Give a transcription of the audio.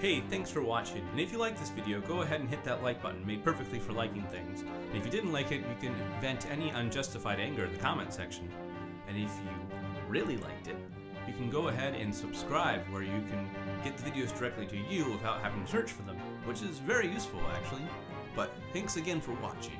Hey, thanks for watching, and if you like this video, go ahead and hit that like button, made perfectly for liking things. And if you didn't like it, you can vent any unjustified anger in the comment section. And if you really liked it, you can go ahead and subscribe where you can get the videos directly to you without having to search for them, which is very useful actually. But thanks again for watching.